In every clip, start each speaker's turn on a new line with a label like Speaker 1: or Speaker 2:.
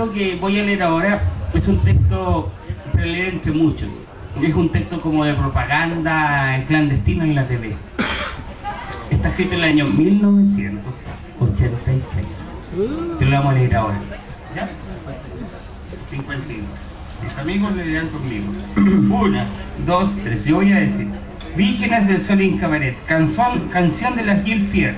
Speaker 1: texto que voy a leer ahora es un texto para leer entre muchos. Es un texto como de propaganda clandestina en la TV. Está escrito en el año 1986. Te lo vamos a leer ahora. ¿Ya? 51. Mis amigos le dirán conmigo. Una, dos, tres. Yo voy a decir. Vírgenes del Sol en Cabaret. Canción, canción de las Gil Fiers.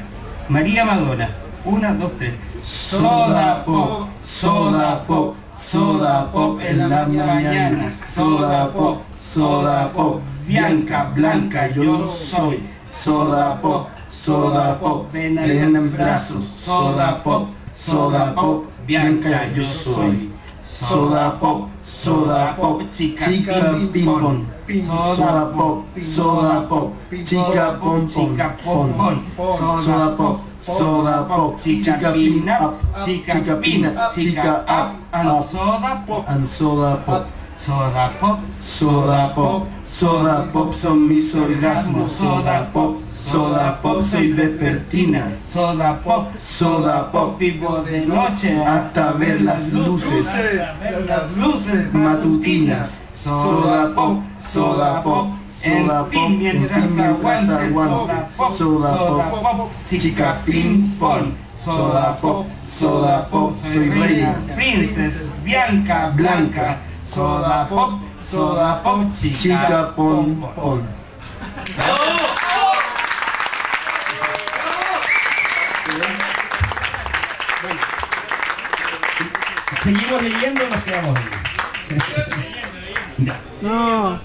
Speaker 1: María Madonna. Una, dos, tres.
Speaker 2: Soda pop, soda pop, soda pop en las mañanas. Soda pop, soda pop, Bianca, Blanca, yo soy. Soda pop, soda pop, ven en mis brazos. Soda pop, soda pop, Bianca, yo soy. Soda pop, soda pop, chica ping. Soda pop, soda pop, chica pom pom. Soda pop, soda pop, chica pin up, chica pin up, chica up,
Speaker 1: and soda pop.
Speaker 2: and soda pop.
Speaker 1: Soda pop.
Speaker 2: Soda pop, soda pop son mis orgasmos, soda pop, soda pop soy vespertina,
Speaker 1: Soda pop.
Speaker 2: soda pop
Speaker 1: Vivo de noche
Speaker 2: hasta ver las luces
Speaker 1: las luces
Speaker 2: matutinas, soda pop, soda pop, soda pop,
Speaker 1: mientras aguante,
Speaker 2: aguante, soda pop, chica ping pong, soda pop, soda pop, soy reina,
Speaker 1: Princess, Bianca, Blanca, soda pop, soda pop,
Speaker 2: chica pon pon.
Speaker 1: ¿Seguimos leyendo o nos quedamos.
Speaker 3: No.